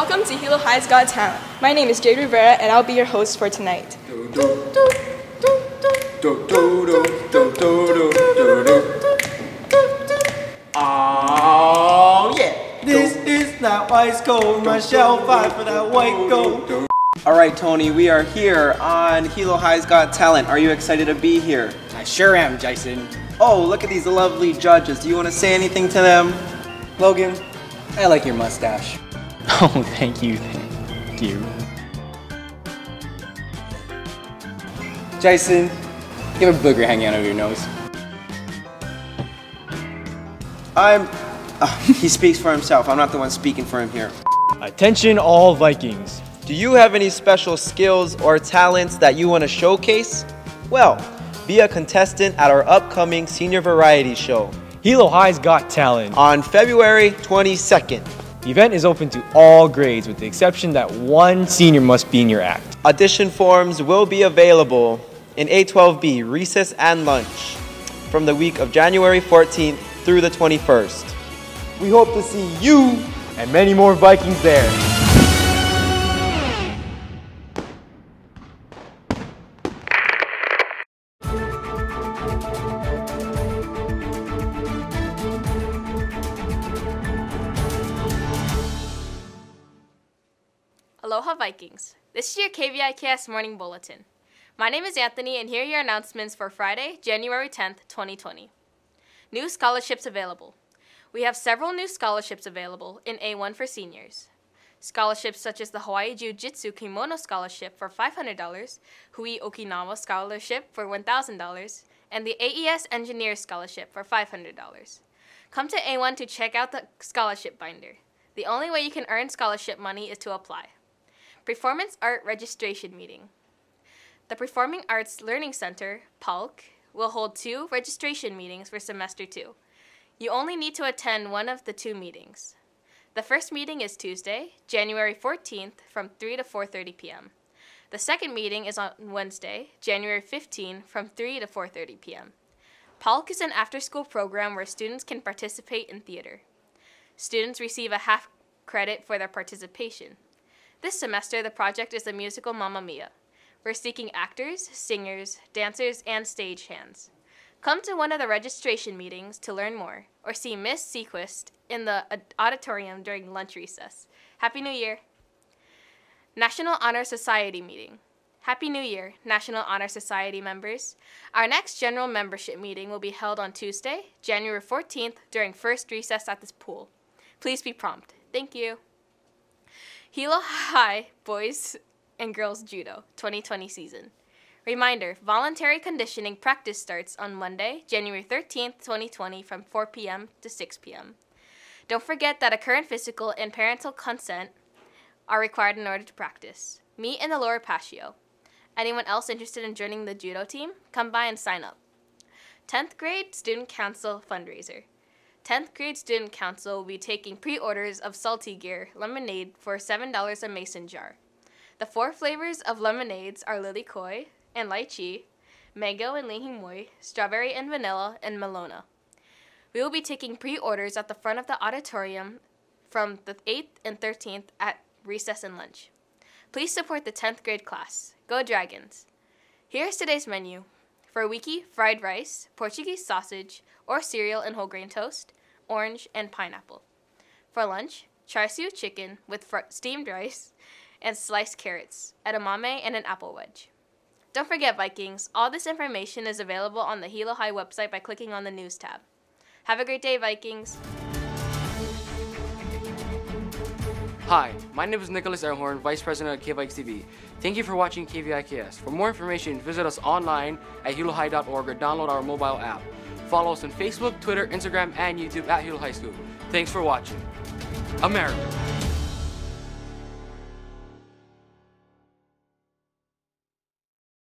Welcome to Hilo High's Got Talent. My name is Jade Rivera, and I'll be your host for tonight. Oh yeah. This is not ice cold, my shell fight for that white gold. All right, Tony, we are here on Hilo High's Got Talent. Are you excited to be here? I sure am, Jason. Oh, look at these lovely judges. Do you want to say anything to them? Logan, I like your mustache. Oh, thank you, thank you. Jason, you have a booger hanging out of your nose. I'm. Uh, he speaks for himself. I'm not the one speaking for him here. Attention, all Vikings. Do you have any special skills or talents that you want to showcase? Well, be a contestant at our upcoming senior variety show Hilo High's Got Talent. on February 22nd. The event is open to all grades with the exception that one senior must be in your act. Audition forms will be available in A12B recess and lunch from the week of January 14th through the 21st. We hope to see you And many more Vikings there. Aloha Vikings. This is your KVIKS Morning Bulletin. My name is Anthony, and here are your announcements for Friday, January 10th, 2020. New scholarships available. We have several new scholarships available in A1 for seniors. Scholarships such as the Hawaii Jiu Jitsu Kimono Scholarship for $500, Hui Okinawa Scholarship for $1,000, and the AES Engineer Scholarship for $500. Come to A1 to check out the scholarship binder. The only way you can earn scholarship money is to apply. Performance Art Registration Meeting. The Performing Arts Learning Center, PALC, will hold two registration meetings for semester two. You only need to attend one of the two meetings. The first meeting is Tuesday, January 14th from 3 to 4:30 p.m. The second meeting is on Wednesday, January 15 from 3 to 4:30 p.m. PALC is an after-school program where students can participate in theater. Students receive a half credit for their participation. This semester, the project is the musical Mamma Mia. We're seeking actors, singers, dancers, and stagehands. Come to one of the registration meetings to learn more, or see Miss Sequist in the auditorium during lunch recess. Happy New Year! National Honor Society meeting. Happy New Year, National Honor Society members. Our next general membership meeting will be held on Tuesday, January 14th during first recess at this pool. Please be prompt. Thank you. Hilo High Boys and Girls Judo 2020 season. Reminder voluntary conditioning practice starts on Monday, January 13th, 2020, from 4 p.m. to 6 p.m. Don't forget that a current physical and parental consent are required in order to practice. Meet in the lower patio. Anyone else interested in joining the judo team? Come by and sign up. 10th grade Student Council fundraiser. 10th grade Student Council will be taking pre orders of Salty Gear lemonade for $7 a mason jar. The four flavors of lemonades are lilikoi and Lychee, mango and li hing mui, strawberry and vanilla, and Melona. We will be taking pre orders at the front of the auditorium from the 8th and 13th at recess and lunch. Please support the 10th grade class. Go Dragons! Here's today's menu. For wiki, fried rice, Portuguese sausage, or cereal and whole grain toast, orange, and pineapple. For lunch, char siu chicken with fr- steamed rice and sliced carrots, edamame, and an apple wedge. Don't forget, Vikings, all this information is available on the Hilo High website by clicking on the News tab. Have a great day, Vikings! Hi, my name is Nicholas Airhorn, Vice President of KVIKS TV. Thank you for watching KVIKS. For more information, visit us online at hilohigh.org or download our mobile app. Follow us on Facebook, Twitter, Instagram, and YouTube at Hilo High School. Thanks for watching. America.